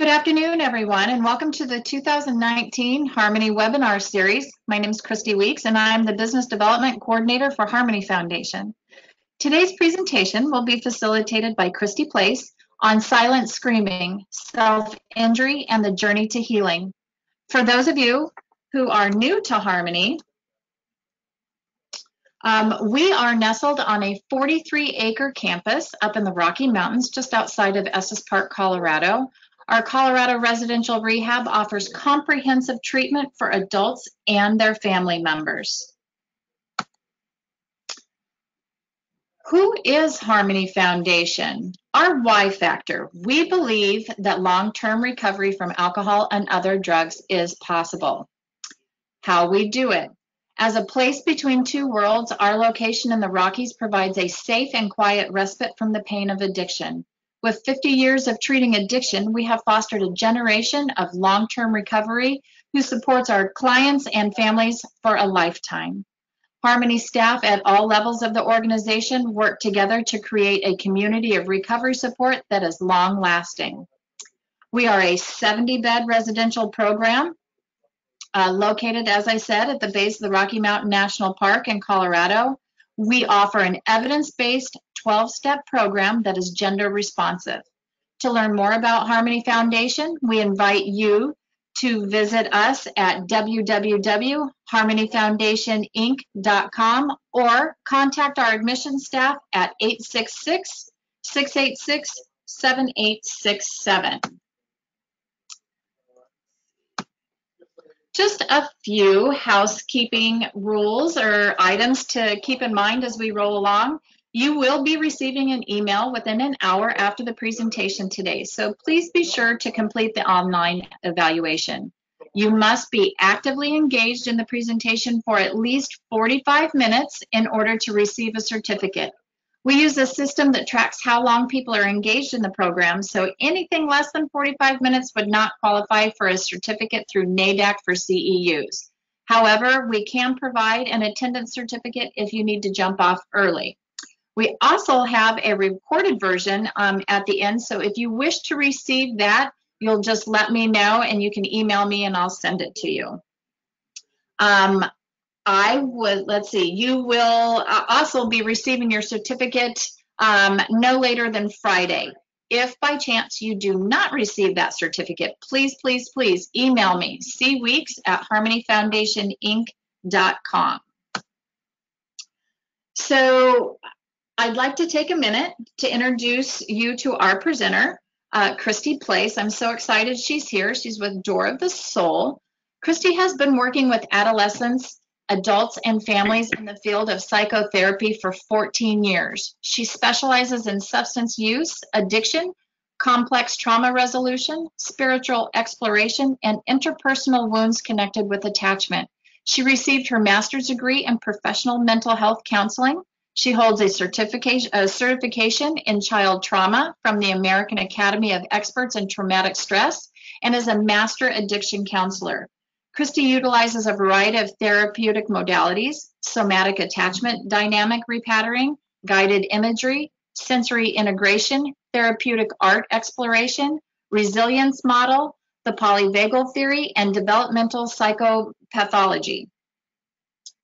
Good afternoon, everyone, and welcome to the 2019 Harmony webinar series. My name is Christy Weeks, and I'm the Business Development Coordinator for Harmony Foundation. Today's presentation will be facilitated by Christy Place on silent screaming, self-injury, and the journey to healing. For those of you who are new to Harmony, um, we are nestled on a 43 acre campus up in the Rocky Mountains, just outside of Estes Park, Colorado. Our Colorado Residential Rehab offers comprehensive treatment for adults and their family members. Who is Harmony Foundation? Our why factor. We believe that long-term recovery from alcohol and other drugs is possible. How we do it. As a place between two worlds, our location in the Rockies provides a safe and quiet respite from the pain of addiction. With 50 years of treating addiction, we have fostered a generation of long-term recovery who supports our clients and families for a lifetime. Harmony staff at all levels of the organization work together to create a community of recovery support that is long lasting. We are a 70 bed residential program uh, located, as I said, at the base of the Rocky Mountain National Park in Colorado. We offer an evidence based 12 step program that is gender responsive. To learn more about Harmony Foundation, we invite you to visit us at www.harmonyfoundationinc.com or contact our admission staff at 866 686 7867. Just a few housekeeping rules or items to keep in mind as we roll along. You will be receiving an email within an hour after the presentation today, so please be sure to complete the online evaluation. You must be actively engaged in the presentation for at least 45 minutes in order to receive a certificate. We use a system that tracks how long people are engaged in the program, so anything less than 45 minutes would not qualify for a certificate through NAADAC for CEUs. However, we can provide an attendance certificate if you need to jump off early. We also have a recorded version um, at the end, so if you wish to receive that, you'll just let me know and you can email me and I'll send it to you. Um, I would, let's see, you will uh, also be receiving your certificate um, no later than Friday. If by chance you do not receive that certificate, please, please, please email me, cweeks at harmonyfoundationinc.com. So I'd like to take a minute to introduce you to our presenter, uh, Christy Place. I'm so excited she's here. She's with Door of the Soul. Christy has been working with adolescents, adults, and families in the field of psychotherapy for 14 years. She specializes in substance use, addiction, complex trauma resolution, spiritual exploration, and interpersonal wounds connected with attachment. She received her master's degree in professional mental health counseling she holds a certification, a certification in child trauma from the American Academy of Experts in Traumatic Stress and is a master addiction counselor. Christy utilizes a variety of therapeutic modalities, somatic attachment, dynamic repatterning, guided imagery, sensory integration, therapeutic art exploration, resilience model, the polyvagal theory, and developmental psychopathology.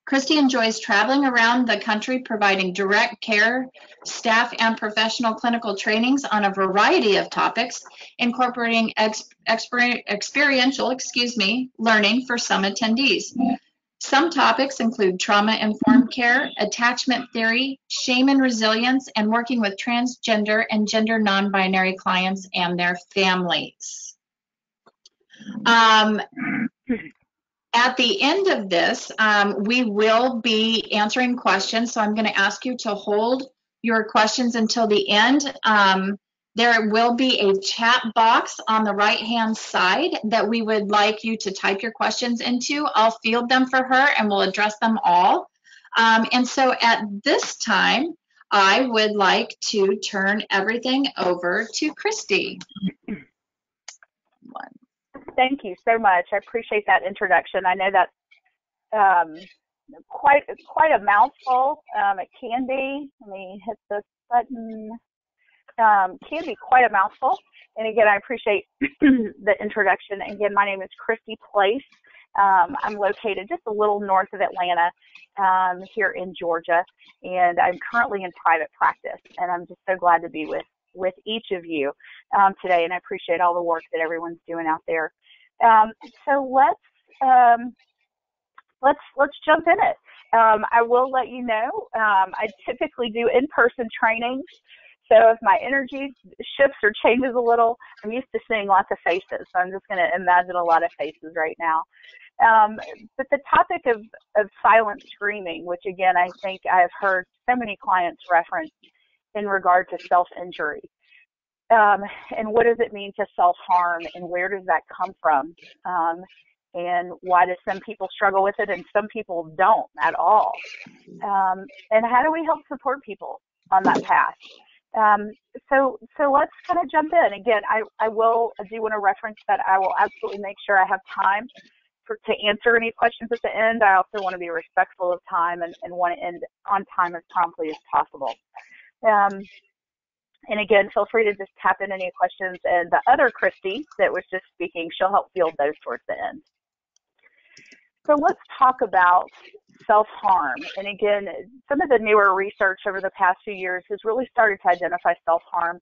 Christy enjoys traveling around the country providing direct care, staff, and professional clinical trainings on a variety of topics, incorporating ex- exper- experiential, excuse me, learning for some attendees. Some topics include trauma informed care, attachment theory, shame and resilience, and working with transgender and gender non binary clients and their families. Um, at the end of this, um, we will be answering questions. So I'm going to ask you to hold your questions until the end. Um, there will be a chat box on the right hand side that we would like you to type your questions into. I'll field them for her and we'll address them all. Um, and so at this time, I would like to turn everything over to Christy. Thank you so much. I appreciate that introduction. I know that's um, quite quite a mouthful. Um, it can be. Let me hit this button. um, can be quite a mouthful. And again, I appreciate the introduction. Again, my name is Christy Place. Um, I'm located just a little north of Atlanta um, here in Georgia, and I'm currently in private practice. And I'm just so glad to be with with each of you um, today, and I appreciate all the work that everyone's doing out there. Um, so let's um, let's let's jump in it. Um, I will let you know. Um, I typically do in-person trainings. So if my energy shifts or changes a little, I'm used to seeing lots of faces. So I'm just going to imagine a lot of faces right now. Um, but the topic of, of silent screaming, which again, I think I've heard so many clients reference in regard to self-injury. Um, and what does it mean to self-harm and where does that come from? Um, and why do some people struggle with it and some people don't at all? Um, and how do we help support people on that path? Um, so, so let's kind of jump in. Again, I, I will, I do want to reference that I will absolutely make sure I have time for, to answer any questions at the end. I also want to be respectful of time and, and want to end on time as promptly as possible. Um, and again, feel free to just tap in any questions. And the other Christy that was just speaking, she'll help field those towards the end. So let's talk about self-harm. And again, some of the newer research over the past few years has really started to identify self-harm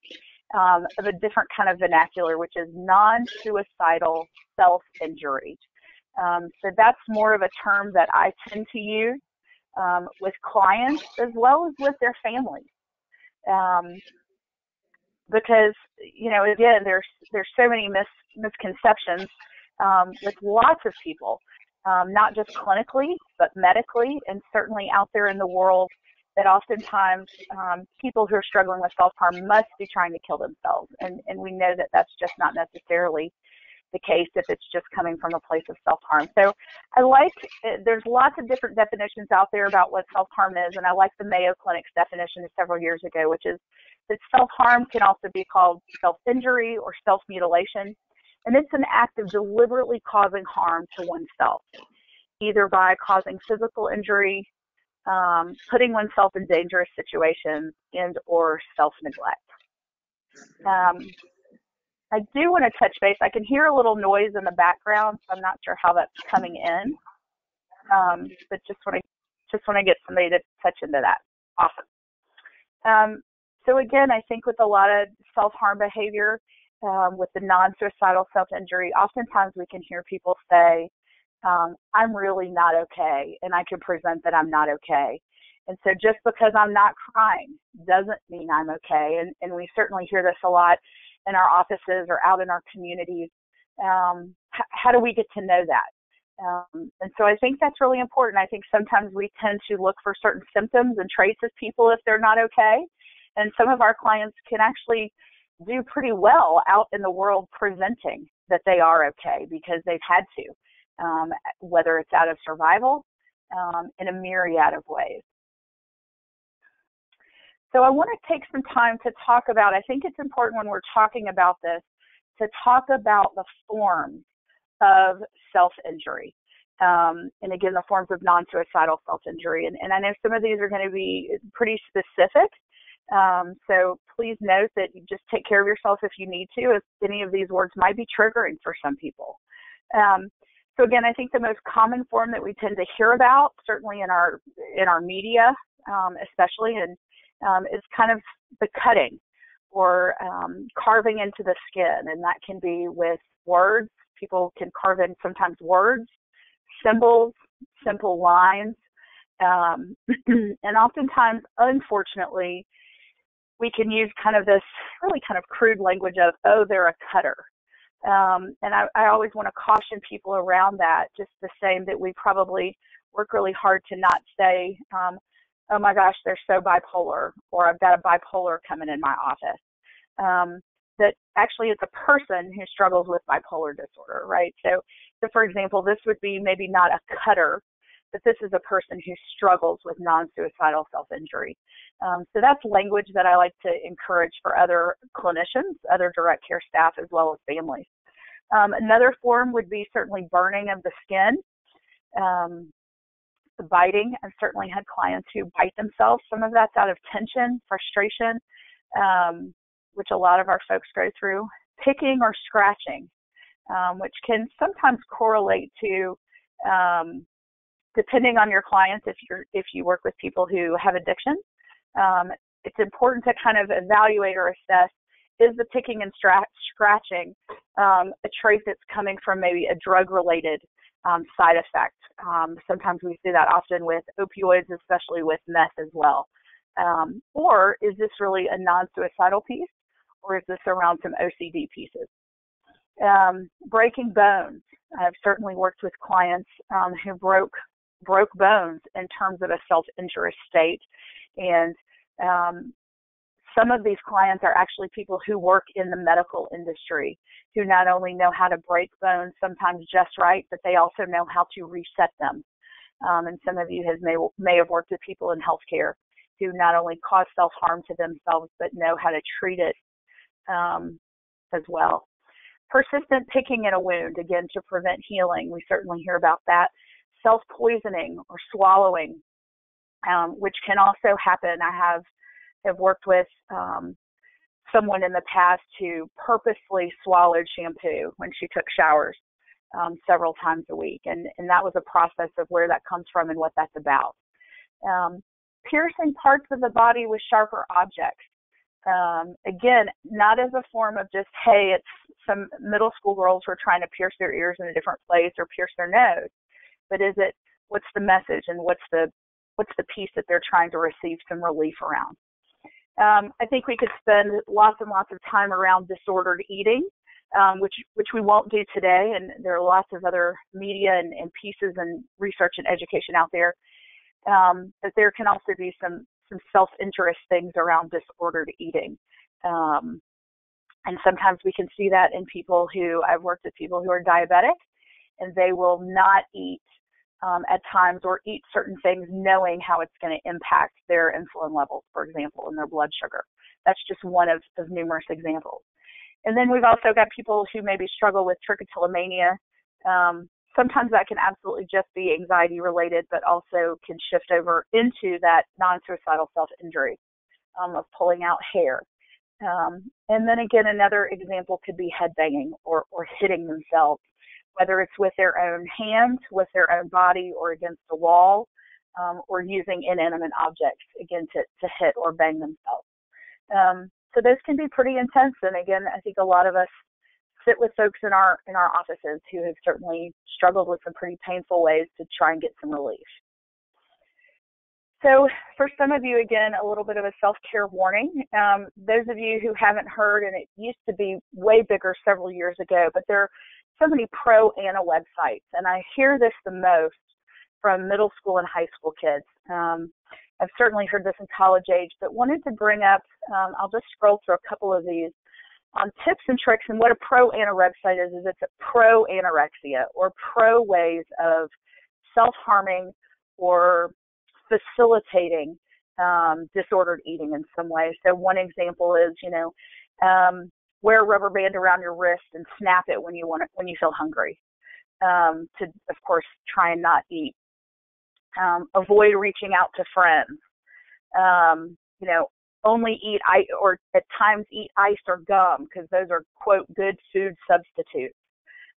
um, of a different kind of vernacular, which is non-suicidal self-injury. Um, so that's more of a term that I tend to use um, with clients as well as with their families. Because you know, again, there's there's so many mis- misconceptions um, with lots of people um, not just clinically, but medically, and certainly out there in the world that oftentimes um, people who are struggling with self-harm must be trying to kill themselves. And, and we know that that's just not necessarily the case if it's just coming from a place of self-harm. So I like, uh, there's lots of different definitions out there about what self-harm is, and I like the Mayo Clinic's definition several years ago, which is that self-harm can also be called self-injury or self-mutilation. And it's an act of deliberately causing harm to oneself, either by causing physical injury, um, putting oneself in dangerous situations, and or self-neglect. Um, I do want to touch base. I can hear a little noise in the background, so I'm not sure how that's coming in. Um, but just want to just want to get somebody to touch into that. Awesome. Um, so again, I think with a lot of self-harm behavior, um, with the non-suicidal self-injury, oftentimes we can hear people say, um, "I'm really not okay," and I can present that I'm not okay. And so just because I'm not crying doesn't mean I'm okay. And, and we certainly hear this a lot in our offices or out in our communities. Um, h- how do we get to know that? Um, and so I think that's really important. I think sometimes we tend to look for certain symptoms and traits of people if they're not okay. And some of our clients can actually do pretty well out in the world presenting that they are okay because they've had to, um, whether it's out of survival um, in a myriad of ways. So I want to take some time to talk about, I think it's important when we're talking about this, to talk about the forms of self-injury. Um, and again, the forms of non-suicidal self-injury. And, and I know some of these are going to be pretty specific, um, so please note that you just take care of yourself if you need to, if any of these words might be triggering for some people. Um, so again, I think the most common form that we tend to hear about, certainly in our in our media, um, especially, and um, is kind of the cutting or um, carving into the skin, and that can be with words. People can carve in sometimes words, symbols, simple lines, um, and oftentimes, unfortunately, we can use kind of this really kind of crude language of, oh, they're a cutter. Um, and I, I always want to caution people around that, just the same that we probably work really hard to not say, um, oh my gosh, they're so bipolar, or I've got a bipolar coming in my office. Um, that actually it's a person who struggles with bipolar disorder, right? So, so for example, this would be maybe not a cutter but this is a person who struggles with non-suicidal self-injury. Um, so that's language that I like to encourage for other clinicians, other direct care staff, as well as families. Um, another form would be certainly burning of the skin, um, the biting. I've certainly had clients who bite themselves. Some of that's out of tension, frustration, um, which a lot of our folks go through, picking or scratching, um, which can sometimes correlate to, um, depending on your clients, if you're if you work with people who have addiction, um, it's important to kind of evaluate or assess is the picking and stra- scratching um, a trait that's coming from maybe a drug related um, side effect. Um, sometimes we see that often with opioids, especially with meth as well. Um, or is this really a non suicidal piece, or is this around some OCD pieces? Um, breaking bones. I've certainly worked with clients um, who broke broke bones in terms of a self-injurious state, and um, some of these clients are actually people who work in the medical industry who not only know how to break bones sometimes just right, but they also know how to reset them. Um, and some of you may may have worked with people in healthcare who not only cause self harm to themselves but know how to treat it um, as well. Persistent picking in a wound, again, to prevent healing. We certainly hear about that. Self poisoning or swallowing, um, which can also happen. I have have worked with um, someone in the past who purposely swallowed shampoo when she took showers um, several times a week, and and that was a process of where that comes from and what that's about. Um, piercing parts of the body with sharper objects. Um, again, not as a form of just, hey, it's some middle school girls who are trying to pierce their ears in a different place or pierce their nose, but is it what's the message and what's the what's the piece that they're trying to receive some relief around? Um, I think we could spend lots and lots of time around disordered eating, um, which which we won't do today. And there are lots of other media and, and pieces and research and education out there. Um, but there can also be some some self-interest things around disordered eating. Um, and sometimes we can see that in people who I've worked with people who are diabetic, and they will not eat um, at times or eat certain things knowing how it's going to impact their insulin levels, for example, and their blood sugar. That's just one of, of numerous examples. And then we've also got people who maybe struggle with trichotillomania. Um, sometimes that can absolutely just be anxiety related, but also can shift over into that non suicidal self injury um, of pulling out hair. Um, and then again, another example could be head banging or, or hitting themselves whether it's with their own hands, with their own body, or against a wall, um, or using inanimate objects, again, to, to hit or bang themselves. Um, so those can be pretty intense. And again, I think a lot of us sit with folks in our in our offices who have certainly struggled with some pretty painful ways to try and get some relief. So for some of you, again, a little bit of a self-care warning. Um, those of you who haven't heard, and it used to be way bigger several years ago, but there so many pro ana websites, and I hear this the most from middle school and high school kids. Um, I've certainly heard this in college age, but wanted to bring up, um, I'll just scroll through a couple of these on tips and tricks. And what a pro website is, is it's a pro anorexia or pro ways of self harming or facilitating um, disordered eating in some way. So one example is, you know, um, wear a rubber band around your wrist and snap it when you want to, when you feel hungry. Um, to of course try and not eat. Um, avoid reaching out to friends. Um, you know, only eat ice or at times eat ice or gum because those are quote good food substitutes.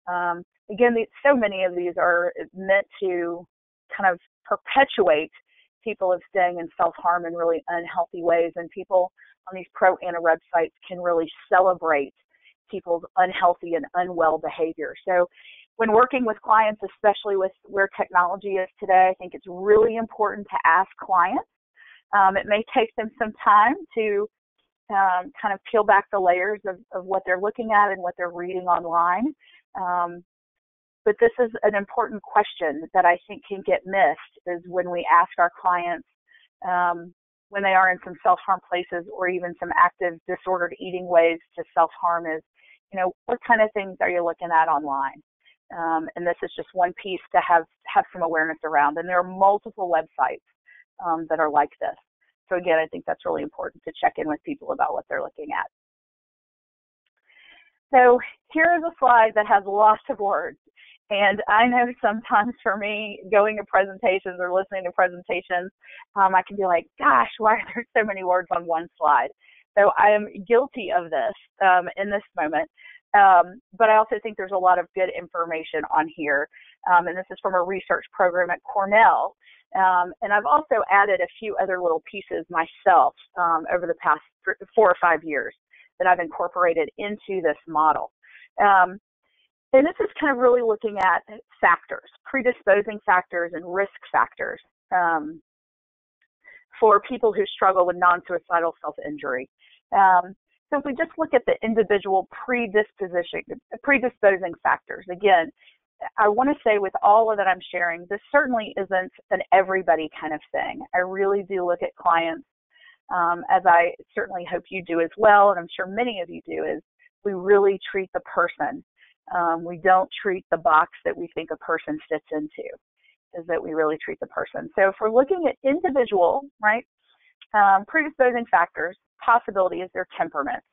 Um, again, the, so many of these are meant to kind of perpetuate people of staying in self harm in really unhealthy ways, and people on these pro ana websites can really celebrate people's unhealthy and unwell behavior. So when working with clients, especially with where technology is today, I think it's really important to ask clients. Um, it may take them some time to um, kind of peel back the layers of, of, what they're looking at and what they're reading online. Um, but this is an important question that I think can get missed is when we ask our clients um, when they are in some self-harm places or even some active disordered eating ways to self-harm is, you know, what kind of things are you looking at online? Um, and this is just one piece to have have some awareness around. And there are multiple websites um, that are like this. So again, I think that's really important to check in with people about what they're looking at. So here is a slide that has lots of words. And I know sometimes for me, going to presentations or listening to presentations, um, I can be like, gosh, why are there so many words on one slide? So I am guilty of this um, in this moment. Um, but I also think there's a lot of good information on here. Um, and this is from a research program at Cornell. Um, and I've also added a few other little pieces myself um, over the past four or five years that I've incorporated into this model. And this is kind of really looking at factors, predisposing factors and risk factors um, for people who struggle with non-suicidal self-injury. Um, so if we just look at the individual predisposition, predisposing factors, again, I want to say with all of that I'm sharing, this certainly isn't an everybody kind of thing. I really do look at clients, um, as I certainly hope you do as well, and I'm sure many of you do, is we really treat the person. Um, we don't treat the box that we think a person fits into, is that we really treat the person. So if we're looking at individual, right, um, predisposing factors, possibility is their temperament.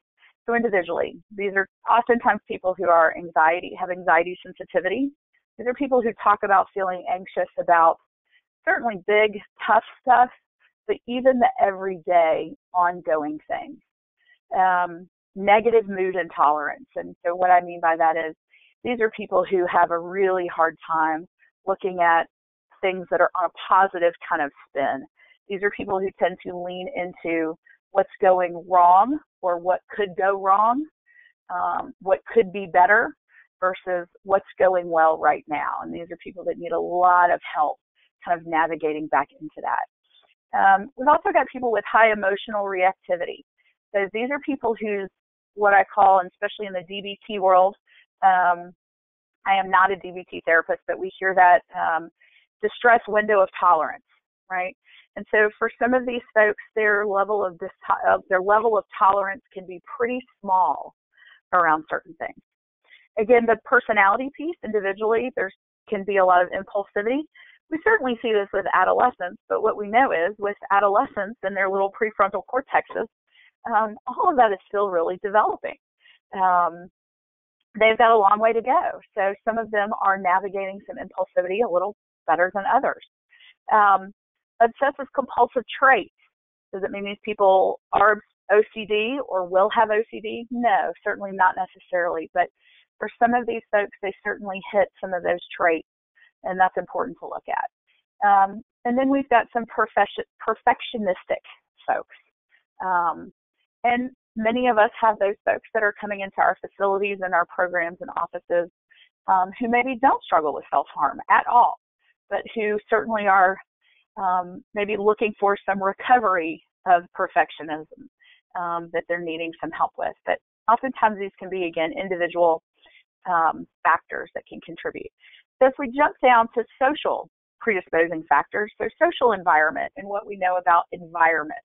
So individually, these are oftentimes people who are anxiety, have anxiety sensitivity. These are people who talk about feeling anxious about certainly big, tough stuff, but even the everyday, ongoing things. Um, negative mood intolerance. And so what I mean by that is these are people who have a really hard time looking at things that are on a positive kind of spin. These are people who tend to lean into what's going wrong or what could go wrong, um, what could be better versus what's going well right now. And these are people that need a lot of help kind of navigating back into that. Um, we've also got people with high emotional reactivity. So these are people whose what I call, and especially in the DBT world, um, I am not a DBT therapist, but we hear that um, distress window of tolerance, right? And so for some of these folks, their level of their level of tolerance can be pretty small around certain things. Again, the personality piece individually, there can be a lot of impulsivity. We certainly see this with adolescents, but what we know is with adolescents and their little prefrontal cortexes, um, all of that is still really developing. Um, they've got a long way to go. So some of them are navigating some impulsivity a little better than others. Um, obsessive compulsive traits. Does it mean these people are OCD or will have OCD? No, certainly not necessarily. But for some of these folks, they certainly hit some of those traits, and that's important to look at. Um, and then we've got some perfection, perfectionistic folks. Um, and many of us have those folks that are coming into our facilities and our programs and offices um, who maybe don't struggle with self harm at all, but who certainly are um, maybe looking for some recovery of perfectionism um, that they're needing some help with. But oftentimes these can be, again, individual um, factors that can contribute. So if we jump down to social predisposing factors, so social environment and what we know about environment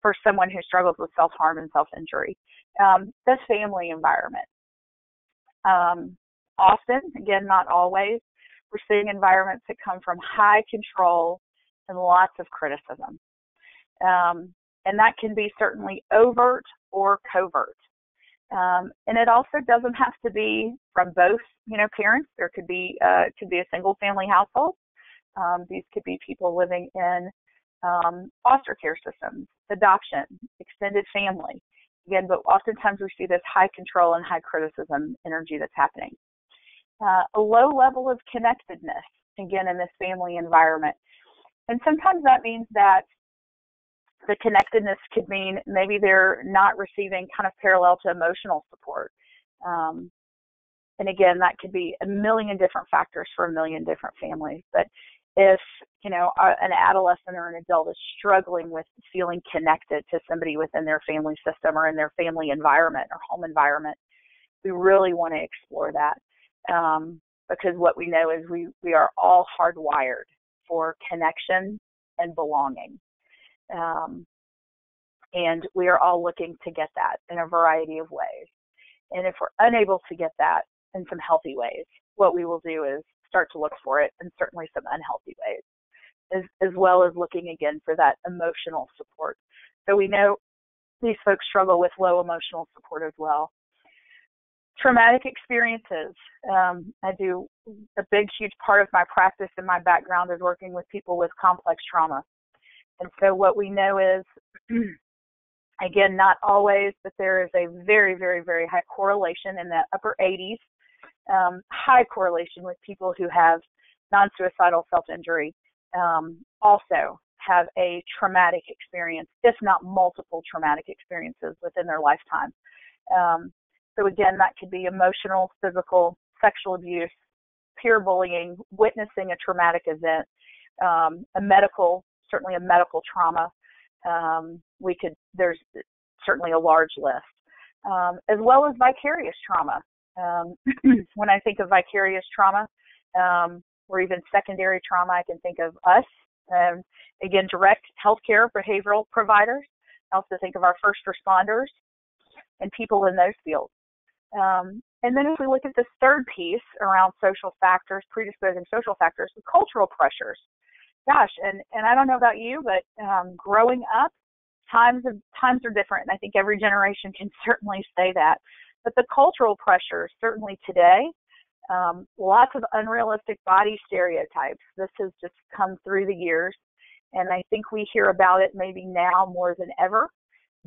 for someone who struggles with self-harm and self-injury, um, the family environment. Um, often, again, not always, we're seeing environments that come from high control, and lots of criticism. Um, and that can be certainly overt or covert. Um, and it also doesn't have to be from both, you know, parents. There could be uh, could be a single family household. Um, these could be people living in um, foster care systems, adoption, extended family. Again, but oftentimes we see this high control and high criticism energy that's happening. Uh, a low level of connectedness, again, in this family environment. And sometimes that means that the connectedness could mean maybe they're not receiving kind of parallel to emotional support. Um, and again, that could be a million different factors for a million different families. But if you know an adolescent or an adult is struggling with feeling connected to somebody within their family system or in their family environment or home environment, we really want to explore that um, because what we know is we we are all hardwired for connection and belonging. Um, and we are all looking to get that in a variety of ways. And if we're unable to get that in some healthy ways, what we will do is start to look for it in certainly some unhealthy ways, as, as well as looking again for that emotional support. So we know these folks struggle with low emotional support as well traumatic experiences. Um, I do a big, huge part of my practice and my background is working with people with complex trauma. And so what we know is Again, not always, but there is a very, very, very high correlation in the upper 80s, um, high correlation with people who have non-suicidal self-injury um, also have a traumatic experience, if not multiple traumatic experiences within their lifetime. Um, so again, that could be emotional, physical, sexual abuse, peer bullying, witnessing a traumatic event, um, a medical, certainly a medical trauma. Um, we could, there's certainly a large list, um, as well as vicarious trauma. Um, when I think of vicarious trauma, um, or even secondary trauma, I can think of us. Um, again, direct healthcare behavioral providers. I also think of our first responders and people in those fields. Um, and then if we look at this third piece around social factors, predisposing social factors, the cultural pressures. Gosh, and, and I don't know about you, but um, growing up, times of, times are different, and I think every generation can certainly say that. But the cultural pressures, certainly today, um, lots of unrealistic body stereotypes. This has just come through the years, and I think we hear about it maybe now more than ever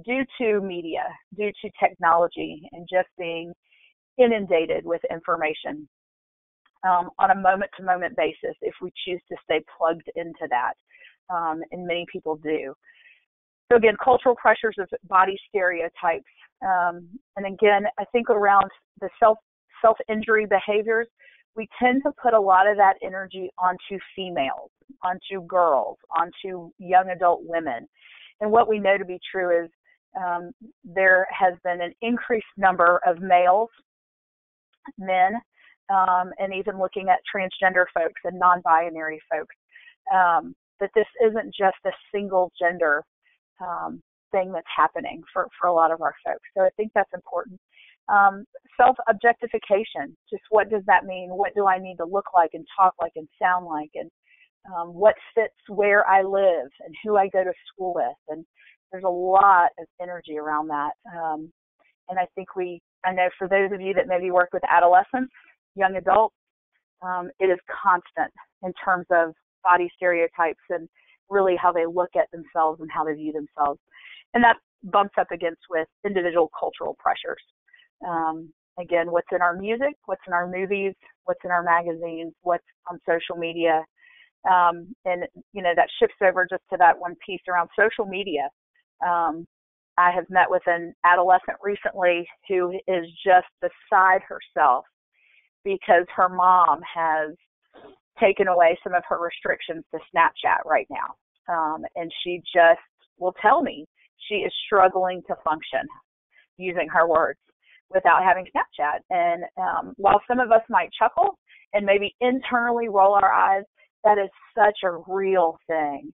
due to media, due to technology, and just being inundated with information um, on a moment to moment basis if we choose to stay plugged into that. Um, and many people do. So, again, cultural pressures of body stereotypes. Um, and again, I think around the self self injury behaviors, we tend to put a lot of that energy onto females, onto girls, onto young adult women. And what we know to be true is um, there has been an increased number of males, men, um, and even looking at transgender folks and non binary folks. Um, that this isn't just a single gender um, thing that's happening for, for a lot of our folks. So I think that's important. Um, self objectification, just what does that mean? What do I need to look like and talk like and sound like? And um, what fits where I live and who I go to school with? And there's a lot of energy around that. Um, and I think we, I know for those of you that maybe work with adolescents, young adults, um, it is constant in terms of body stereotypes and really how they look at themselves and how they view themselves. And that bumps up against with individual cultural pressures. Um, again, what's in our music, what's in our movies, what's in our magazines, what's on social media. Um, and, you know, that shifts over just to that one piece around social media. Um, I have met with an adolescent recently who is just beside herself because her mom has taken away some of her restrictions to Snapchat right now. Um, and she just will tell me she is struggling to function using her words without having Snapchat. And um, while some of us might chuckle and maybe internally roll our eyes, that is such a real thing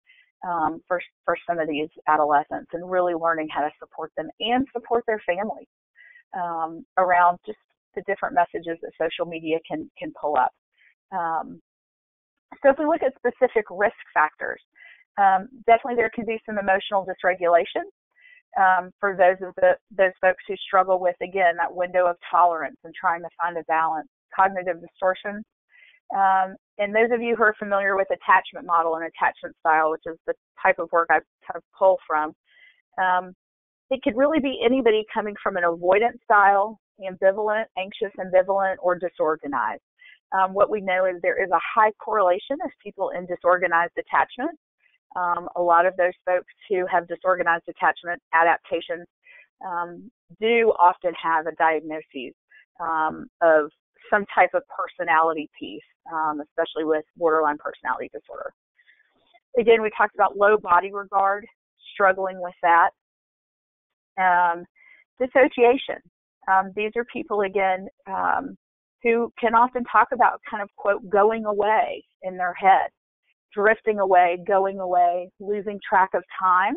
um, for for some of these adolescents, and really learning how to support them and support their families um, around just the different messages that social media can can pull up. Um, so if we look at specific risk factors, um, definitely there can be some emotional dysregulation um, for those of the those folks who struggle with again that window of tolerance and trying to find a balance. Cognitive distortion. Um, and those of you who are familiar with attachment model and attachment style, which is the type of work I kind of pull from, um, it could really be anybody coming from an avoidant style, ambivalent, anxious, ambivalent, or disorganized. Um, what we know is there is a high correlation of people in disorganized attachment um, a lot of those folks who have disorganized attachment adaptations um, do often have a diagnosis um, of some type of personality piece, um, especially with borderline personality disorder. Again, we talked about low body regard, struggling with that. Um, dissociation. These are people, again, who can often talk about kind of, quote, going away in their head drifting away, going away, losing track of time,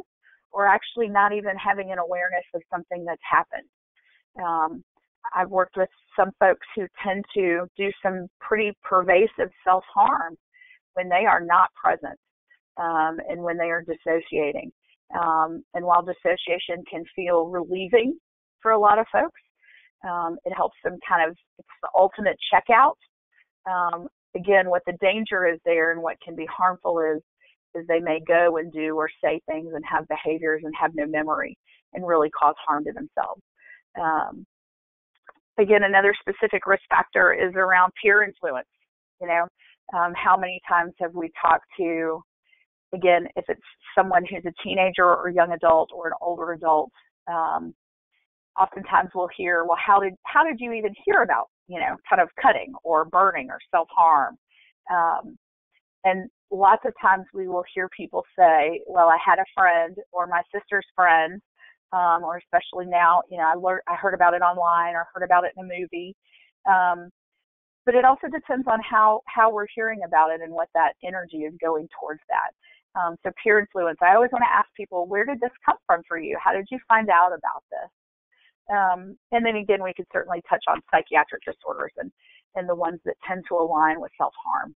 or actually not even having an awareness of something that's happened. Um, I've worked with some folks who tend to do some pretty pervasive self harm when they are not present um, and when they are dissociating. Um, and while dissociation can feel relieving for a lot of folks, um, it helps them kind of, it's the ultimate checkout. Um, again, what the danger is there and what can be harmful is is they may go and do or say things and have behaviors and have no memory. and really cause harm to themselves. Um, again, another specific risk factor is around peer influence. You know, um, how many times have we talked to, again, if it's someone who's a teenager or young adult or an older adult, um, oftentimes we'll hear, well, how did how did you even hear about, you know, kind of cutting or burning or self harm? Um, and lots of times we will hear people say, well, I had a friend or my sister's friend, um, or especially now, you know, I learned, I heard about it online or heard about it in a movie. Um, but it also depends on how how we're hearing about it and what that energy is going towards that. Um, so peer influence. I always want to ask people, where did this come from for you? How did you find out about this? Um, and then again, we could certainly touch on psychiatric disorders and and the ones that tend to align with self harm.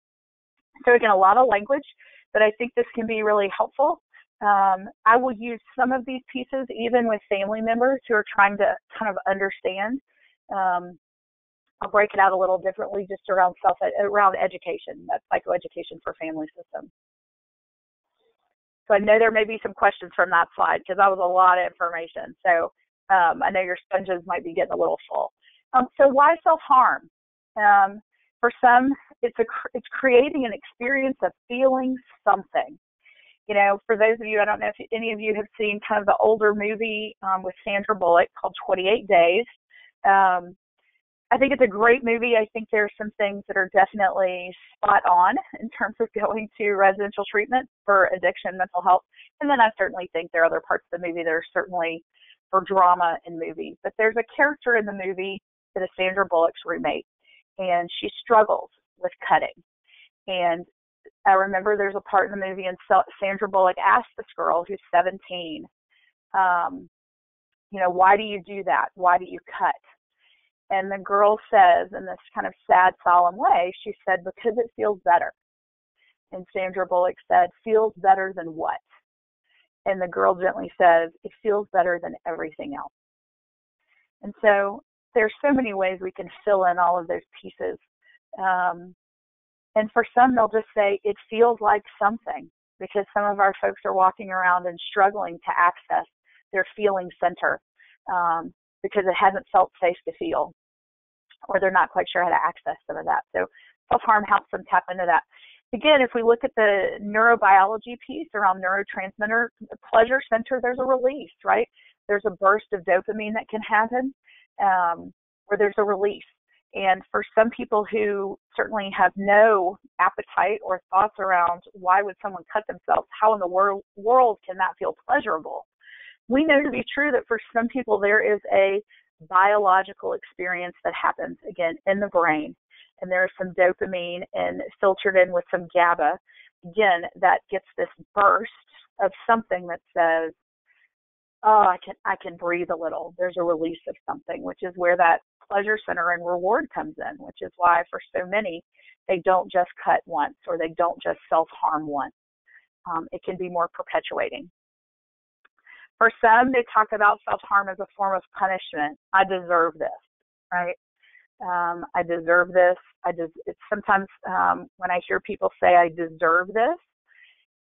So again, a lot of language, but I think this can be really helpful. Um, I will use some of these pieces even with family members who are trying to kind of understand. Um, I'll break it out a little differently just around self around education, that psychoeducation for family system. So I know there may be some questions from that slide because that was a lot of information. So um, I know your sponges might be getting a little full. Um, so why self harm? Um, for some, it's a it's creating an experience of feeling something. You know, for those of you, I don't know if any of you have seen kind of the older movie um, with Sandra Bullock called 28 Days. Um, I think it's a great movie. I think there are some things that are definitely spot on in terms of going to residential treatment for addiction, mental health. And then I certainly think there are other parts of the movie that are certainly for drama in movies. But there's a character in the movie that is Sandra Bullock's roommate and she struggles with cutting. And I remember there's a part in the movie, and Sandra Bullock asked this girl who's 17, um, you know, why do you do that? Why do you cut? And the girl says, in this kind of sad, solemn way, she said, because it feels better. And Sandra Bullock said, feels better than what? And the girl gently says, it feels better than everything else. And so there's so many ways we can fill in all of those pieces. Um, and for some, they'll just say it feels like something because some of our folks are walking around and struggling to access their feeling center um, because it hasn't felt safe to feel, or they're not quite sure how to access some of that. So self harm helps them tap into that. Again, if we look at the neurobiology piece around neurotransmitter pleasure center, there's a release, right? There's a burst of dopamine that can happen um, where there's a release. And for some people who certainly have no appetite or thoughts around why would someone cut themselves, how in the wor- world can that feel pleasurable? We know to be true that for some people there is a biological experience that happens again in the brain, and there's some dopamine and filtered in with some GABA. Again, that gets this burst of something that says, oh, I can I can breathe a little. There's a release of something, which is where that pleasure center and reward comes in, which is why for so many they don't just cut once or they don't just self harm once. Um, it can be more perpetuating. For some, they talk about self harm as a form of punishment. I deserve this, right? Um, I deserve this. I des- it's sometimes um, when I hear people say I deserve this,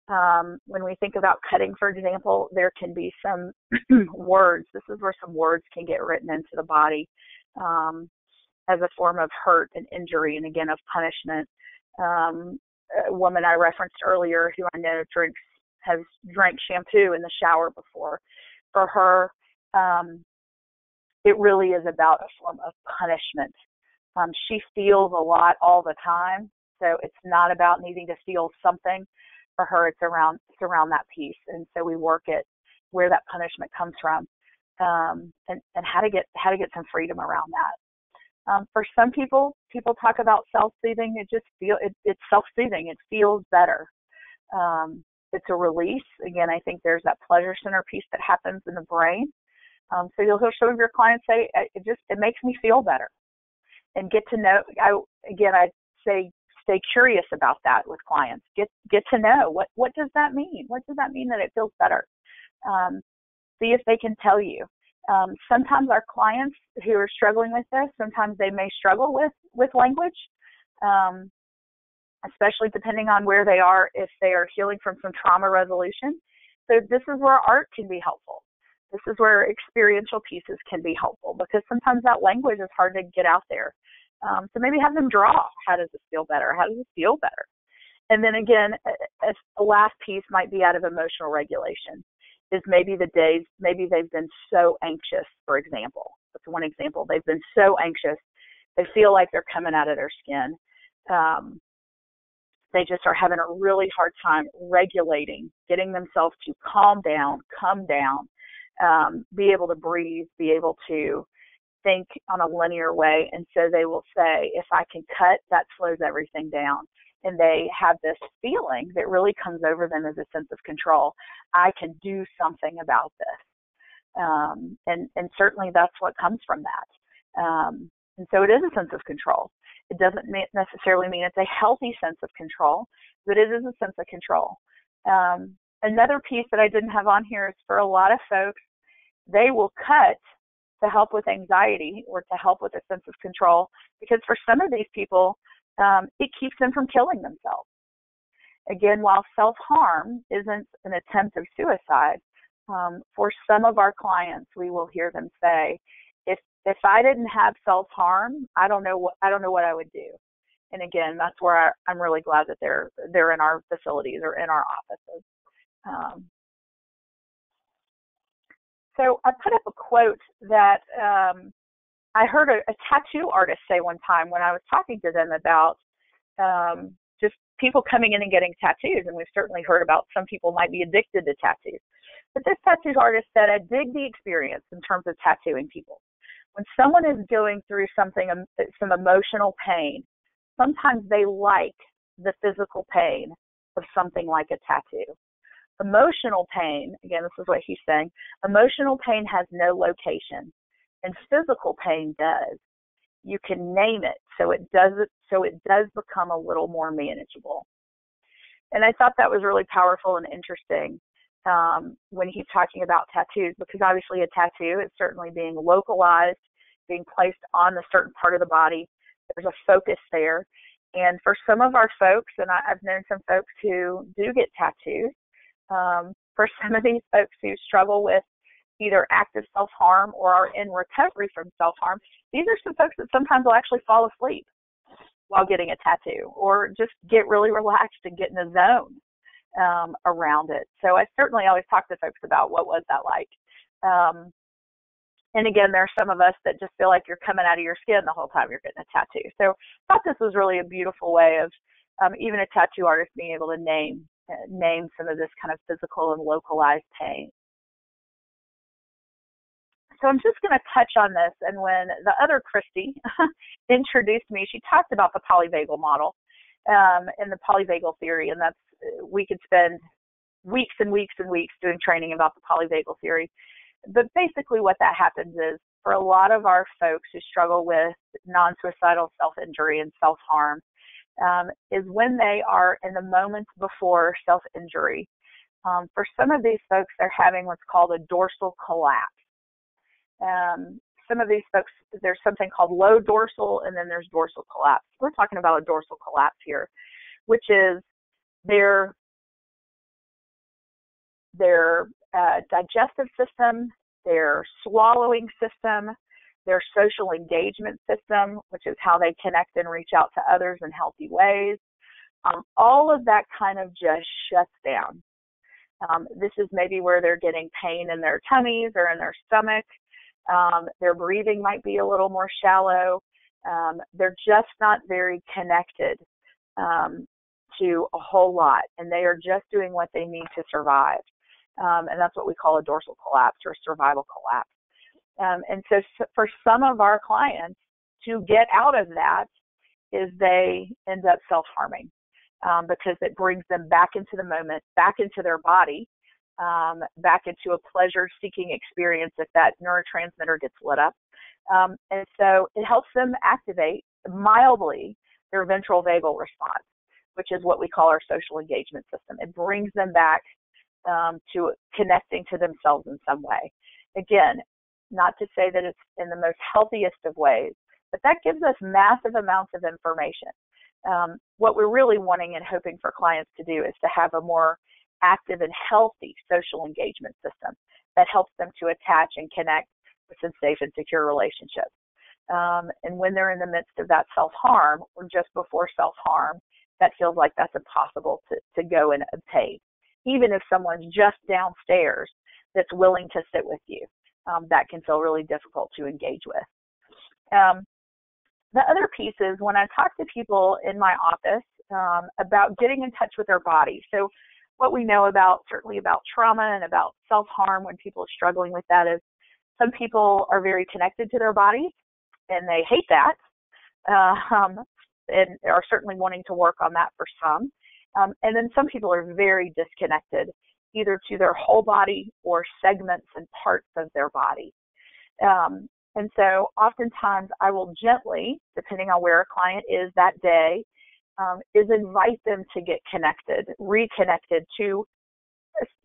um, when we think about cutting, for example, there can be some words. This is where some words can get written into the body um, as a form of hurt and injury, and again of punishment. Um, a woman I referenced earlier, who I know drinks has drank shampoo in the shower before. For her, um, it really is about a form of punishment. Um, she feels a lot all the time, so it's not about needing to feel something for her. It's around it's around that piece and so we work at where that punishment comes from um, and, and how to get how to get some freedom around that. Um, for some people people talk about self-soothing. It just feel it, it's self-soothing. It feels better. Um, it's a release. Again i think there's that pleasure center piece that happens in the brain um, so you'll hear some of your clients say it just it makes me feel better and get to know I, again i say stay curious about that with clients. Get get to know what what does that mean? What does that mean that it feels better? Um, see if they can tell you. Um, sometimes our clients who are struggling with this, sometimes they may struggle with with language, um, especially depending on where they are. If they are healing from some trauma resolution, so this is where art can be helpful. This is where experiential pieces can be helpful because sometimes that language is hard to get out there. Um, so maybe have them draw. How does this feel better? How does this feel better? And then again, a, a last piece might be out of emotional regulation. Is maybe the days, maybe they've been so anxious, for example. That's one example. They've been so anxious, they feel like they're coming out of their skin. Um, they just are having a really hard time regulating, getting themselves to calm down, come down, um, be able to breathe, be able to think on a linear way. And so they will say, if I can cut, that slows everything down. And they have this feeling that really comes over them as a sense of control. I can do something about this. Um, and, and certainly that's what comes from that. Um, and so it is a sense of control. It doesn't necessarily mean it's a healthy sense of control, but it is a sense of control. Um, another piece that I didn't have on here is for a lot of folks, they will cut to help with anxiety or to help with a sense of control because for some of these people, um, it keeps them from killing themselves. Again, while self harm isn't an attempt of suicide, um, for some of our clients, we will hear them say, if if I didn't have self harm, I don't know what I don't know what I would do. And again, that's where I, I'm really glad that they're they're in our facilities or in our offices. Um, so I put up a quote that um, I heard a, a, tattoo artist say one time when I was talking to them about um, just people coming in and getting tattoos, and we've certainly heard about some people might be addicted to tattoos. But this tattoo artist said, I dig the experience in terms of tattooing people when someone is going through something, um, some emotional pain, sometimes they like the physical pain of something like a tattoo. Emotional pain, again, this is what he's saying, emotional pain has no location and physical pain does. You can name it so it does so it does become a little more manageable. And I thought that was really powerful and interesting um, when he's talking about tattoos, because obviously a tattoo is certainly being localized, being placed on a certain part of the body. There's a focus there. And for some of our folks, and I, have known some folks who do get tattoos, um, for some of these folks who struggle with either active self harm or are in recovery from self harm, these are some folks that sometimes will actually fall asleep while getting a tattoo or just get really relaxed and get in a zone um, around it. So I certainly always talk to folks about what was that like. Um, and again, there are some of us that just feel like you're coming out of your skin the whole time you're getting a tattoo. So I thought this was really a beautiful way of um, even a tattoo artist being able to name name some of this kind of physical and localized pain. So I'm just going to touch on this. And when the other Christy introduced me, she talked about the polyvagal model um, and the polyvagal theory, and that's we could spend weeks and weeks and weeks doing training about the polyvagal theory. But basically, what that happens is for a lot of our folks who struggle with non suicidal self injury and self harm, um, is when they are in the moments before self injury. Um, for some of these folks, they're having what's called a dorsal collapse. Um, some of these folks, there's something called low dorsal, and then there's dorsal collapse. We're talking about a dorsal collapse here, which is their their uh, digestive system, their swallowing system, their social engagement system, which is how they connect and reach out to others in healthy ways. Um, all of that kind of just shuts down. Um, this is maybe where they're getting pain in their tummies or in their stomach. Um, their breathing might be a little more shallow. Um, they're just not very connected um, to a whole lot, and they are just doing what they need to survive. Um, and that's what we call a dorsal collapse or survival collapse. Um, and so, for some of our clients, to get out of that is they end up self harming um, because it brings them back into the moment, back into their body, um, back into a pleasure seeking experience if that neurotransmitter gets lit up. Um, and so, it helps them activate mildly their ventral vagal response which is what we call our social engagement system. It brings them back um, to connecting to themselves in some way. Again, not to say that it's in the most healthiest of ways, but that gives us massive amounts of information. Um, what we're really wanting and hoping for clients to do is to have a more active and healthy social engagement system that helps them to attach and connect with some safe and secure relationships. Um, and when they're in the midst of that self harm or just before self harm, that feels like that's impossible to, to go and obtain. Even if someone's just downstairs that's willing to sit with you, um, that can feel really difficult to engage with. Um, the other piece is when I talk to people in my office um, about getting in touch with their body. So, what we know about certainly about trauma and about self harm when people are struggling with that is some people are very connected to their body and they hate that. Uh, and are certainly wanting to work on that for some. Um, and then some people are very disconnected, either to their whole body or segments and parts of their body. Um, and so oftentimes I will gently, depending on where a client is that day, um, is invite them to get connected, reconnected to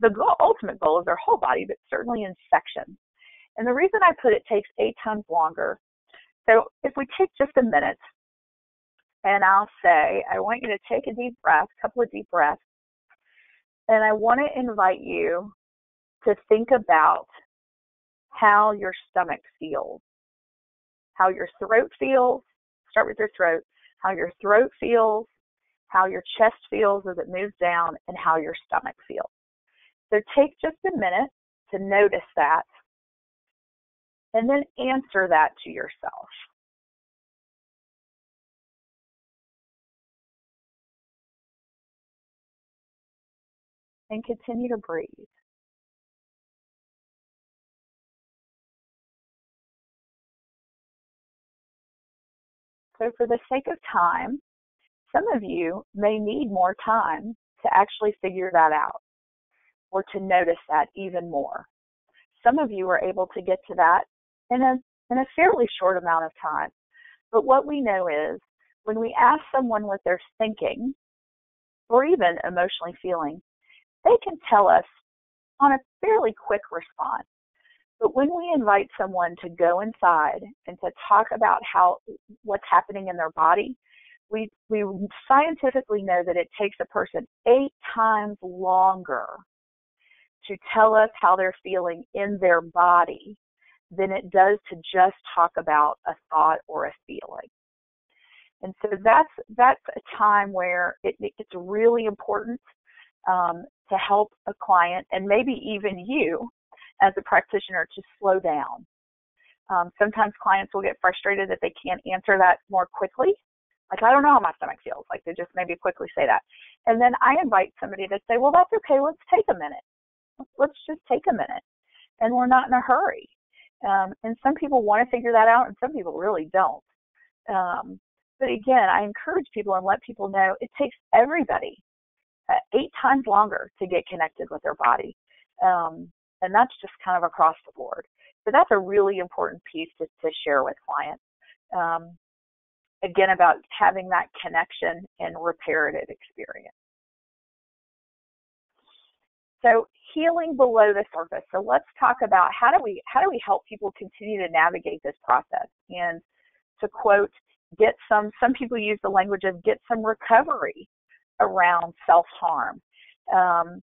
the goal, ultimate goal of their whole body, but certainly in sections. And the reason I put it takes eight times longer. So if we take just a minute and I'll say, I want you to take a deep breath, a couple of deep breaths, and I want to invite you to think about how your stomach feels, how your throat feels. Start with your throat, how your throat feels, how your chest feels as it moves down, and how your stomach feels. So take just a minute to notice that and then answer that to yourself. And continue to breathe. So for the sake of time, some of you may need more time to actually figure that out or to notice that even more. Some of you are able to get to that in a, in a fairly short amount of time. But what we know is when we ask someone what they're thinking or even emotionally feeling, they can tell us on a fairly quick response. But when we invite someone to go inside and to talk about how what's happening in their body, we we scientifically know that it takes a person eight times longer to tell us how they're feeling in their body than it does to just talk about a thought or a feeling. And so that's that's a time where it, it's really important um, to help a client and maybe even you as a practitioner to slow down. Um, sometimes clients will get frustrated that they can't answer that more quickly. Like, I don't know how my stomach feels. Like, they just maybe quickly say that. And then I invite somebody to say, well, that's okay. Let's take a minute. Let's just take a minute. And we're not in a hurry. Um, and some people want to figure that out, and some people really don't. Um, but again, I encourage people and let people know it takes everybody eight times longer to get connected with their body. Um, and that's just kind of across the board. So that's a really important piece to, to share with clients. Um, again, about having that connection and reparative experience. So healing below the surface. So let's talk about how do we how do we help people continue to navigate this process and to quote get some some people use the language of get some recovery around self harm. Um,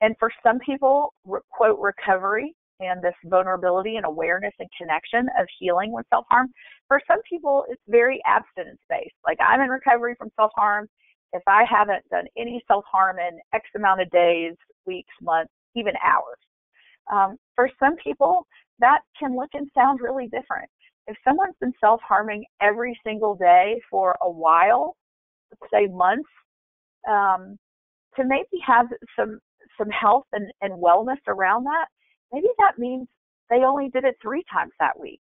and for some people, re- quote, recovery and this vulnerability and awareness and connection of healing with self harm. For some people, it's very abstinence based. Like I'm in recovery from self harm. If I haven't done any self harm in X amount of days, weeks, months, even hours. Um, for some people, that can look and sound really different. If someone's been self harming every single day for a while, let's say months, um, to maybe have some some health and, and wellness around that, maybe that means they only did it three times that week.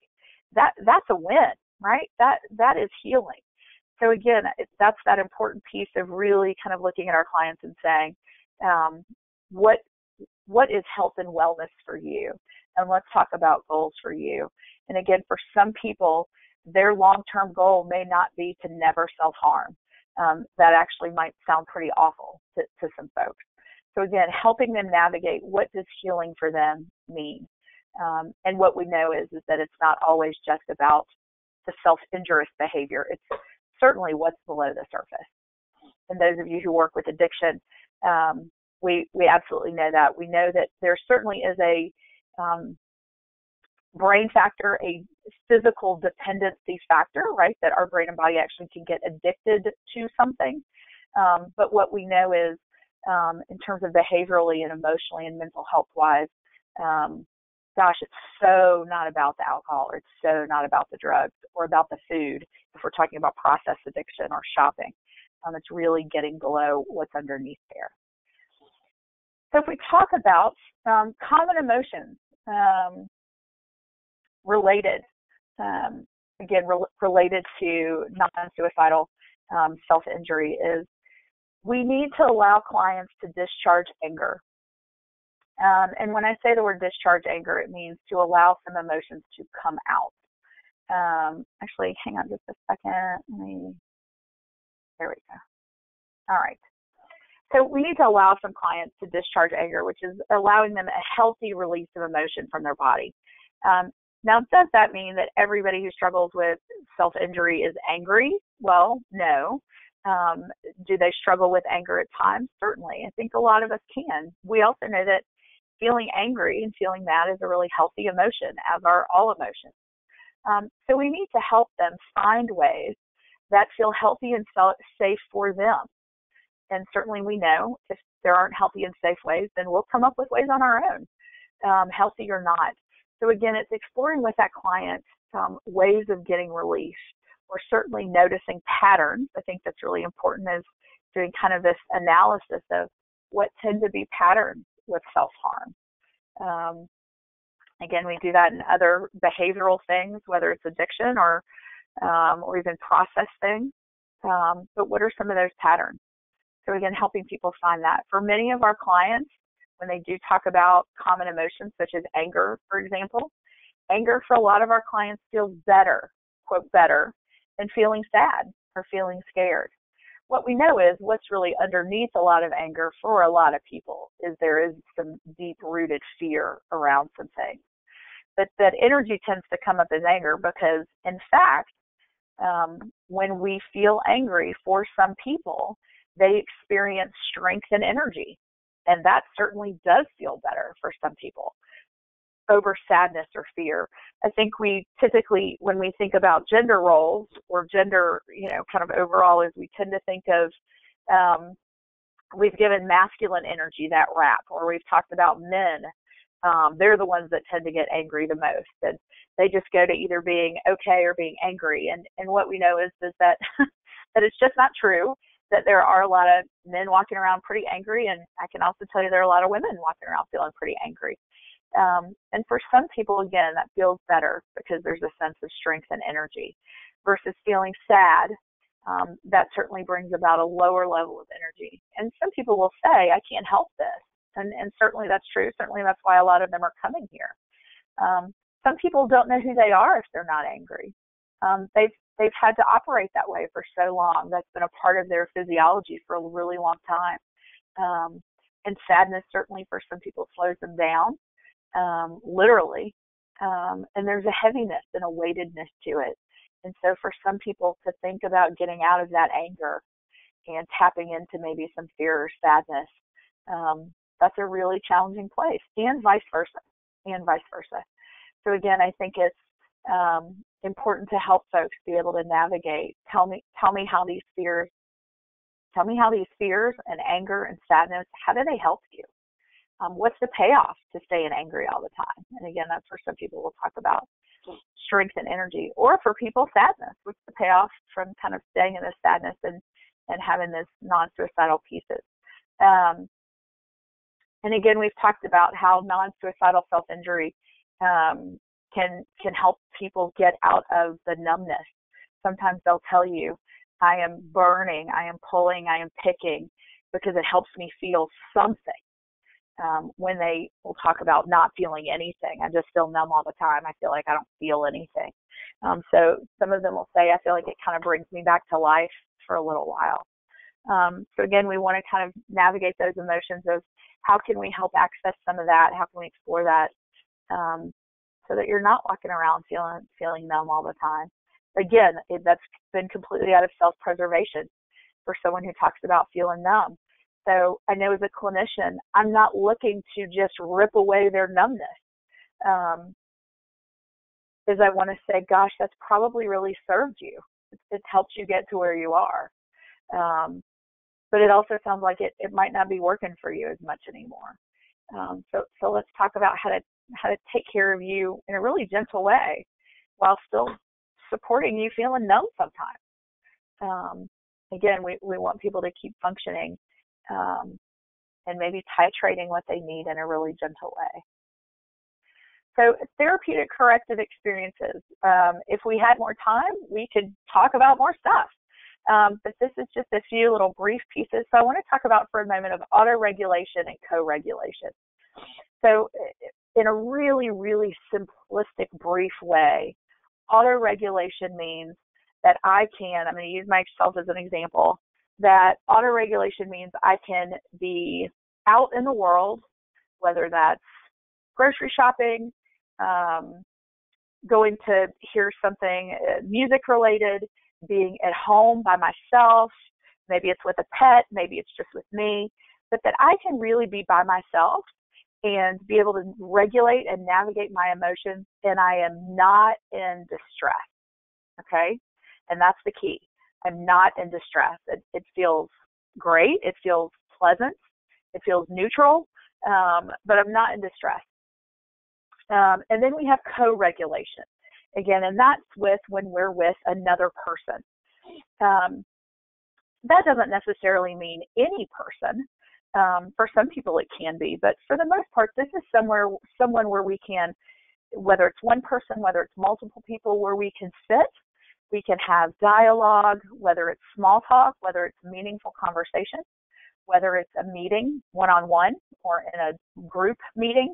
That that's a win, right? That that is healing. So again, that's that important piece of really kind of looking at our clients and saying, um, what what is health and wellness for you, and let's talk about goals for you. And again, for some people, their long-term goal may not be to never self-harm um, that actually might sound pretty awful to, to some folks. So again, helping them navigate what does healing for them mean. Um, and what we know is, is that it's not always just about the self-injurious behavior. It's certainly what's below the surface. And those of you who work with addiction, um, we we absolutely know that. We know that there certainly is a um, brain factor, a physical dependency factor, right? That our brain and body actually can get addicted to something. Um, but what we know is, um, in terms of behaviorally and emotionally and mental health wise, um, gosh, it's so not about the alcohol, or it's so not about the drugs or about the food. If we're talking about process addiction or shopping, um, it's really getting below what's underneath there. So if we talk about um, common emotions um, related, um, again re- related to non-suicidal um, self-injury, is we need to allow clients to discharge anger. Um, and when I say the word discharge anger, it means to allow some emotions to come out. Um, actually, hang on just a second. Let me, there we go. All right. So we need to allow some clients to discharge anger, which is allowing them a healthy release of emotion from their body. Um, now, does that mean that everybody who struggles with self injury is angry? Well, no. Um, do they struggle with anger at times? Certainly. I think a lot of us can. We also know that feeling angry and feeling mad is a really healthy emotion, as are all emotions. Um, so we need to help them find ways that feel healthy and safe for them. And certainly we know if there aren't healthy and safe ways, then we'll come up with ways on our own, um, healthy or not. So again, it's exploring with that client um, ways of getting relief or certainly noticing patterns. I think that's really important is doing kind of this analysis of what tend to be patterns with self-harm. Um, again, we do that in other behavioral things, whether it's addiction or um, or even process things. Um, but what are some of those patterns? So again, helping people find that. For many of our clients, when they do talk about common emotions such as anger, for example, anger for a lot of our clients feels better, quote, better than feeling sad or feeling scared. What we know is what's really underneath a lot of anger for a lot of people is there is some deep rooted fear around some things. But that energy tends to come up as anger because, in fact, um, when we feel angry for some people, they experience strength and energy. And that certainly does feel better for some people over sadness or fear. I think we typically, when we think about gender roles or gender, you know, kind of overall, is we tend to think of um, we've given masculine energy that rap, or we've talked about men. Um, they're the ones that tend to get angry the most, and they just go to either being okay or being angry. And and what we know is is that that it's just not true that there are a lot of men walking around pretty angry, and I can also tell you there are a lot of women walking around feeling pretty angry. Um, and for some people, again, that feels better because there's a sense of strength and energy versus feeling sad. Um, that certainly brings about a lower level of energy. And some people will say, I can't help this. And, and certainly that's true. Certainly that's why a lot of them are coming here. Um, some people don't know who they are if they're not angry. Um, they've they've had to operate that way for so long. That's been a part of their physiology for a really long time. Um, and sadness certainly for some people slows them down, um, literally. Um, and there's a heaviness and a weightedness to it. And so for some people to think about getting out of that anger and tapping into maybe some fear or sadness, um, that's a really challenging place, and vice versa, and vice versa. So again, I think it's um, important to help folks be able to navigate. Tell me, tell me how these fears, tell me how these fears and anger and sadness, how do they help you? Um, what's the payoff to staying angry all the time? And again, that's where some people will talk about strength and energy, or for people, sadness. What's the payoff from kind of staying in this sadness and and having this non-suicidal pieces? Um, and again, we've talked about how non-suicidal self-injury um, can can help people get out of the numbness. Sometimes they'll tell you, I am burning, I am pulling, I am picking because it helps me feel something. Um, when they will talk about not feeling anything, I just feel numb all the time. I feel like I don't feel anything. Um, so some of them will say, I feel like it kind of brings me back to life for a little while. Um, so again, we want to kind of navigate those emotions of how can we help access some of that? How can we explore that? Um, so that you're not walking around feeling feeling numb all the time. Again, it, that's been completely out of self-preservation for someone who talks about feeling numb. So I know as a clinician, I'm not looking to just rip away their numbness. um, is I want to say, gosh, that's probably really served you. It's, it's helped you get to where you are. Um, but it also sounds like it, it might not be working for you as much anymore. Um, so, so let's talk about how to how to take care of you in a really gentle way, while still supporting you feeling numb sometimes. Um, again, we, we want people to keep functioning um, and maybe titrating what they need in a really gentle way. So, therapeutic corrective experiences. Um, if we had more time, we could talk about more stuff. Um, but this is just a few little brief pieces. So, I want to talk about for a moment of auto-regulation and co-regulation. So, in a really, really simplistic, brief way, auto-regulation means that I can, I'm going to use myself as an example, that auto-regulation means I can be out in the world, whether that's grocery shopping, um, going to hear something uh, music related, being at home by myself, maybe it's with a pet, maybe it's just with me, but that I can really be by myself and be able to regulate and navigate my emotions and I am not in distress. Okay? And that's the key. I'm not in distress. It, it feels great. It feels pleasant. It feels neutral, um, but I'm not in distress. Um, and then we have co-regulation. Again, and that's with when we're with another person. Um, that doesn't necessarily mean any person. Um, for some people, it can be, but for the most part, this is somewhere someone where we can, whether it's one person, whether it's multiple people, where we can sit, we can have dialogue, whether it's small talk, whether it's meaningful conversation, whether it's a meeting one-on-one or in a group meeting.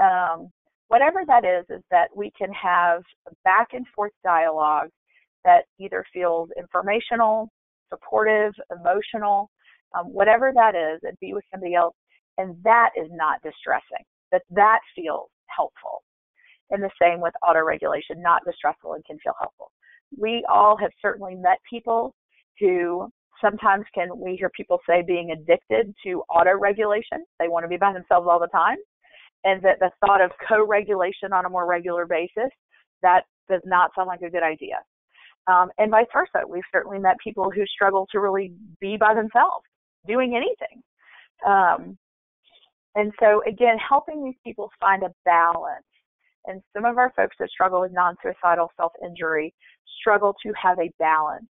Um, whatever that is, is that we can have back and forth dialogue that either feels informational, supportive, emotional, um, whatever that is, and be with somebody else, and that is not distressing. That that feels helpful. And the same with auto-regulation, not distressful and can feel helpful. We all have certainly met people who sometimes can we hear people say being addicted to auto-regulation. They want to be by themselves all the time and that the thought of co-regulation on a more regular basis that does not sound like a good idea. Um, and vice versa. We've certainly met people who struggle to really be by themselves, doing anything. Um, and so, again, helping these people find a balance. And some of our folks that struggle with non suicidal self injury struggle to have a balance.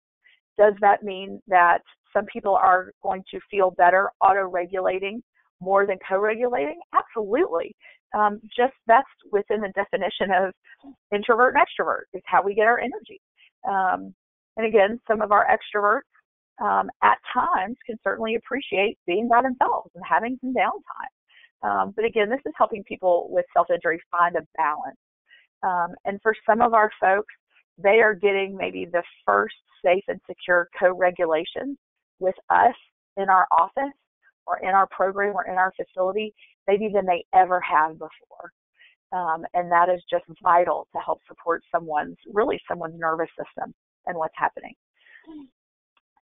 Does that mean that some people are going to feel better auto regulating more than co-regulating? Absolutely. Um, just that's within the definition of introvert and extrovert is how we get our energy. Um, and again, some of our extroverts um, at times can certainly appreciate being by themselves and having some downtime. Um, but again, this is helping people with self-injury find a balance. Um, and for some of our folks, they are getting maybe the first safe and secure co-regulation with us in our office or in our program or in our facility maybe than they ever have before. Um, and that is just vital to help support someone's, really someone's nervous system and what's happening.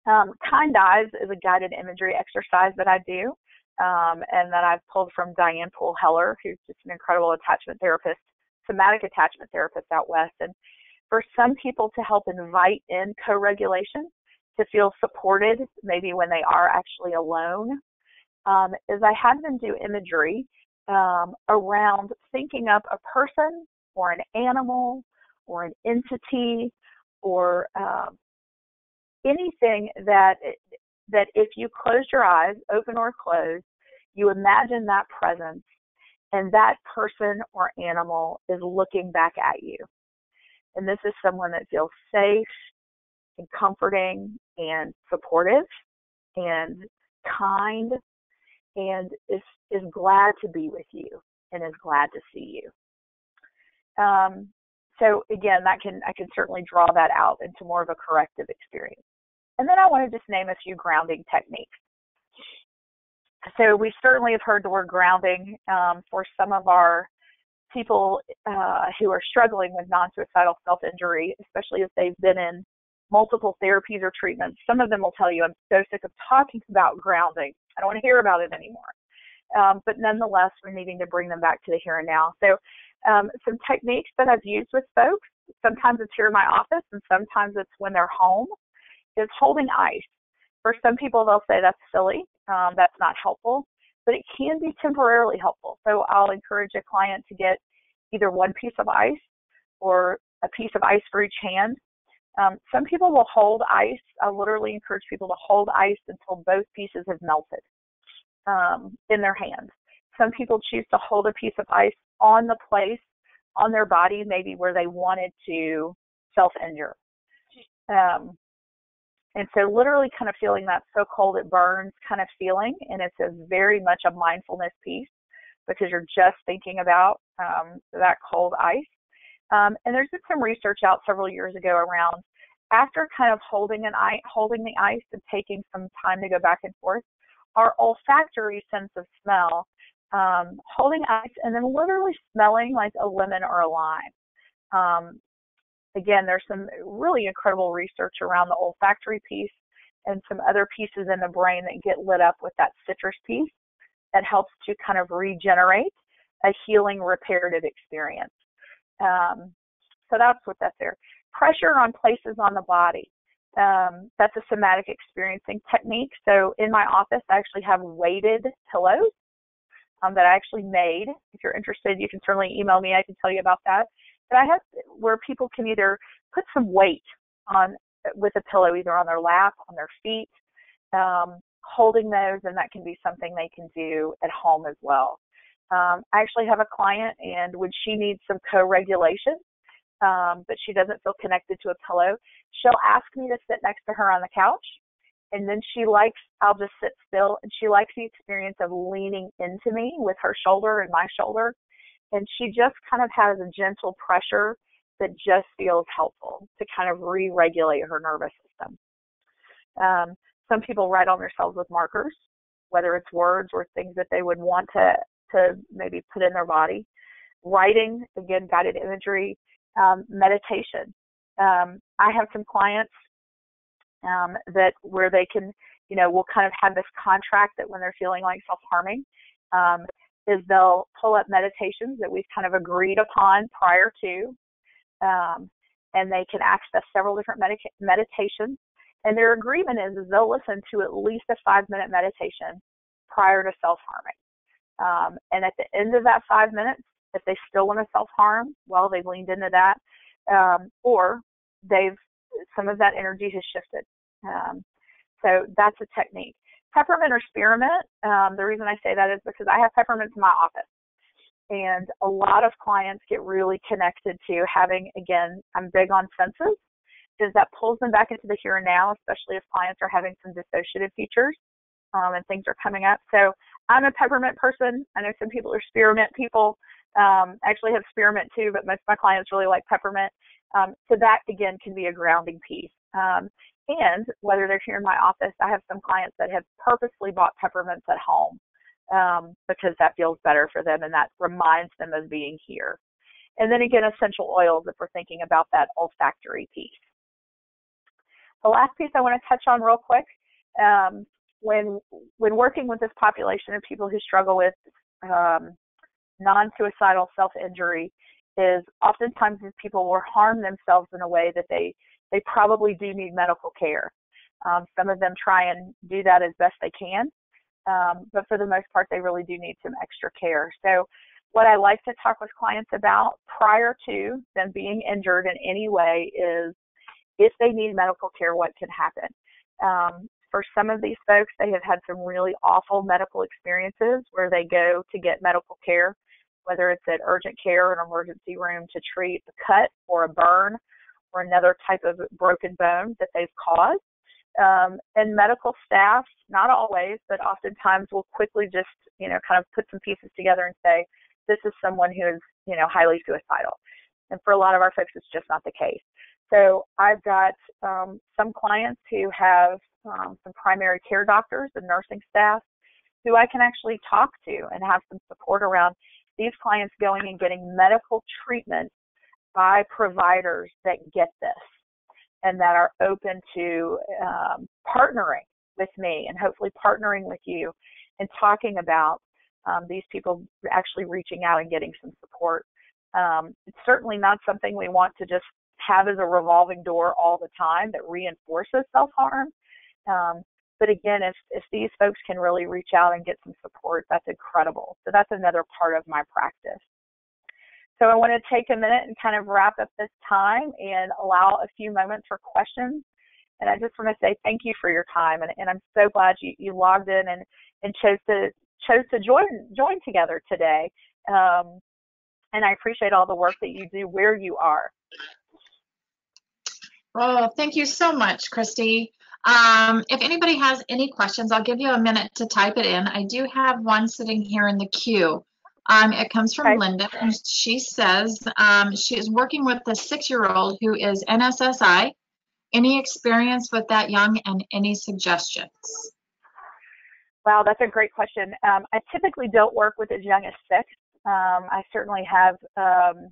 Um, kind eyes is a guided imagery exercise that I do um, and that I've pulled from Diane Poole Heller, who's just an incredible attachment therapist, somatic attachment therapist out west. And for some people to help invite in co-regulation, to feel supported, maybe when they are actually alone um, is I had them do imagery um, around thinking up a person or an animal or an entity or um, anything that that if you close your eyes, open or closed, you imagine that presence and that person or animal is looking back at you. And this is someone that feels safe and comforting and supportive and kind and is is glad to be with you and is glad to see you. Um, so again, that can I can certainly draw that out into more of a corrective experience. And then I want to just name a few grounding techniques. So we certainly have heard the word grounding um, for some of our people uh, who are struggling with non-suicidal self-injury, especially if they've been in multiple therapies or treatments. Some of them will tell you, I'm so sick of talking about grounding. I don't want to hear about it anymore. Um, but nonetheless, we're needing to bring them back to the here and now. So Um, some techniques that I've used with folks, sometimes it's here in my office and sometimes it's when they're home, is holding ice. For some people, they'll say that's silly, um, that's not helpful, but it can be temporarily helpful. So I'll encourage a client to get either one piece of ice or a piece of ice for each hand. Um, some people will hold ice. I literally encourage people to hold ice until both pieces have melted um, in their hands. Some people choose to hold a piece of ice on the place on their body, maybe where they wanted to self injure. Um, and so, literally, kind of feeling that so cold it burns kind of feeling, and it's a very much a mindfulness piece because you're just thinking about um, that cold ice. Um, and there's been some research out several years ago around after kind of holding an ice, holding the ice and taking some time to go back and forth, our olfactory sense of smell, um, holding ice and then literally smelling like a lemon or a lime. Um, again, there's some really incredible research around the olfactory piece and some other pieces in the brain that get lit up with that citrus piece that helps to kind of regenerate a healing reparative experience. Um, so that's what that's there. Pressure on places on the body. Um, that's a somatic experiencing technique. So in my office, I actually have weighted pillows um, that I actually made. If you're interested, you can certainly email me. I can tell you about that. But I have where people can either put some weight on with a pillow, either on their lap, on their feet, um, holding those, and that can be something they can do at home as well. Um, I actually have a client, and when she needs some co-regulation, um, but she doesn't feel connected to a pillow, she'll ask me to sit next to her on the couch, and then she likes I'll just sit still, and she likes the experience of leaning into me with her shoulder and my shoulder, and she just kind of has a gentle pressure that just feels helpful to kind of re-regulate her nervous system. Um, some people write on themselves with markers, whether it's words or things that they would want to to maybe put in their body. Writing, again, guided imagery, um, meditation. Um, I have some clients um, that where they can, you know, will kind of have this contract that when they're feeling like self-harming, um, is they'll pull up meditations that we've kind of agreed upon prior to, um, and they can access several different medica- meditations. And their agreement is, is they'll listen to at least a five-minute meditation prior to self-harming. Um, and at the end of that five minutes, if they still want to self harm, well, they've leaned into that, um, or they've some of that energy has shifted. Um, so that's a technique. Peppermint or spearmint. Um, the reason I say that is because I have peppermints in my office, and a lot of clients get really connected to having. Again, I'm big on senses. Is that pulls them back into the here and now, especially if clients are having some dissociative features um, and things are coming up. So I'm a peppermint person. I know some people are spearmint people. Um, I actually have spearmint too, but most of my clients really like peppermint. Um, so that again can be a grounding piece. Um, and whether they're here in my office, I have some clients that have purposely bought peppermints at home um, because that feels better for them and that reminds them of being here. And then again, essential oils if we're thinking about that olfactory piece. The last piece I want to touch on real quick um, when when working with this population of people who struggle with um, non-suicidal self-injury is oftentimes these people will harm themselves in a way that they they probably do need medical care. Um, some of them try and do that as best they can, um, but for the most part, they really do need some extra care. So, what I like to talk with clients about prior to them being injured in any way is if they need medical care, what can happen. Um, for some of these folks, they have had some really awful medical experiences where they go to get medical care, whether it's at urgent care or an emergency room to treat a cut or a burn or another type of broken bone that they've caused. Um, and medical staff, not always, but oftentimes will quickly just, you know, kind of put some pieces together and say, this is someone who is, you know, highly suicidal. And for a lot of our folks, it's just not the case. So I've got um, some clients who have um, some primary care doctors and nursing staff who I can actually talk to and have some support around these clients going and getting medical treatment by providers that get this and that are open to um, partnering with me and hopefully partnering with you and talking about um, these people actually reaching out and getting some support Um, it's certainly not something we want to just have as a revolving door all the time that reinforces self-harm. Um, but again, if, if these folks can really reach out and get some support, that's incredible. So that's another part of my practice. So I want to take a minute and kind of wrap up this time and allow a few moments for questions. And I just want to say thank you for your time. And, and I'm so glad you, you logged in and, and chose to chose to join join together today. Um, and I appreciate all the work that you do where you are. Oh, thank you so much, Christy. Um, if anybody has any questions, I'll give you a minute to type it in. I do have one sitting here in the queue. Um, it comes from Okay. Linda, and she says um, she is working with a six-year-old who is NSSI. Any experience with that young and any suggestions? Wow, that's a great question. Um, I typically don't work with as young as six. Um, I certainly have um,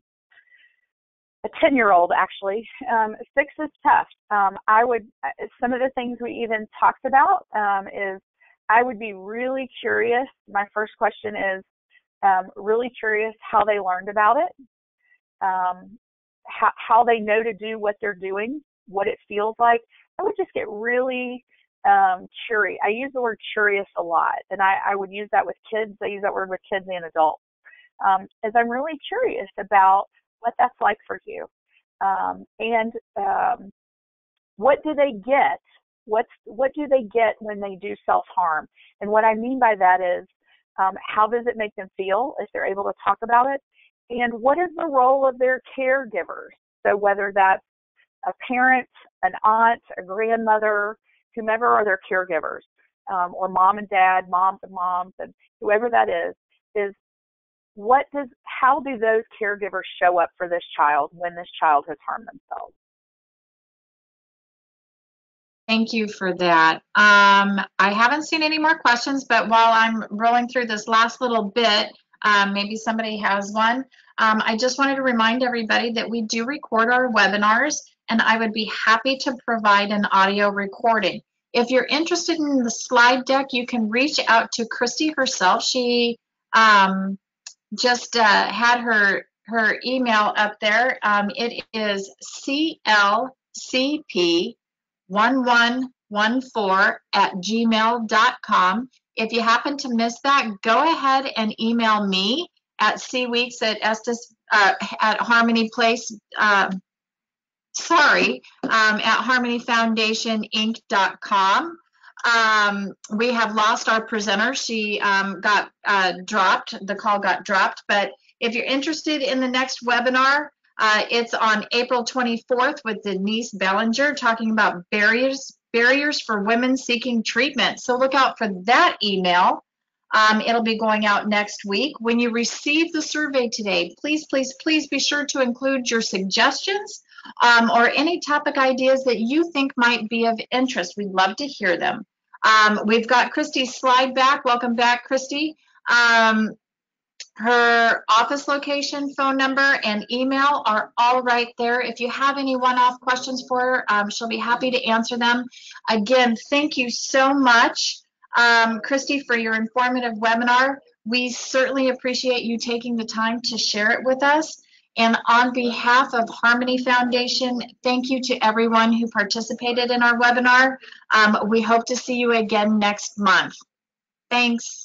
a 10 year old actually. Um, six is tough. Um, I would, uh, some of the things we even talked about um, is I would be really curious. My first question is um, really curious how they learned about it, um, how, how they know to do what they're doing, what it feels like. I would just get really um, curious. I use the word curious a lot, and I, I would use that with kids. I use that word with kids and adults. Um, as I'm really curious about what that's like for you, um, and um, what do they get? What's what do they get when they do self harm? And what I mean by that is, um, how does it make them feel if they're able to talk about it? And what is the role of their caregivers? So whether that's a parent, an aunt, a grandmother, whomever are their caregivers, um, or mom and dad, moms and moms, and whoever that is, is what does, how do those caregivers show up for this child when this child has harmed themselves? Thank you for that. Um, I haven't seen any more questions, but while I'm rolling through this last little bit, um, maybe somebody has one. Um, I just wanted to remind everybody that we do record our webinars, and I would be happy to provide an audio recording. If you're interested in the slide deck, you can reach out to Christy herself. She um, just uh, had her her email up there. Um, it is clcp 1114 at gmail.com. If you happen to miss that, go ahead and email me at cweeks at Estes, uh, at Harmony Place, uh, sorry, um, at harmonyfoundationinc.com. Um, we have lost our presenter. She um, got uh, dropped. The call got dropped. But if you're interested in the next webinar, uh, it's on April 24th with Denise Bellinger talking about barriers barriers for women seeking treatment. So look out for that email. Um, it'll be going out next week. When you receive the survey today, please, please, please be sure to include your suggestions um, or any topic ideas that you think might be of interest. We'd love to hear them. Um, we've got Christy's slide back. Welcome back, Christy. Um, her office location, phone number, and email are all right there. If you have any one-off questions for her, um, she'll be happy to answer them. Again, thank you so much, um, Christy, for your informative webinar. We certainly appreciate you taking the time to share it with us. And on behalf of Harmony Foundation, thank you to everyone who participated in our webinar. Um, we hope to see you again next month. Thanks.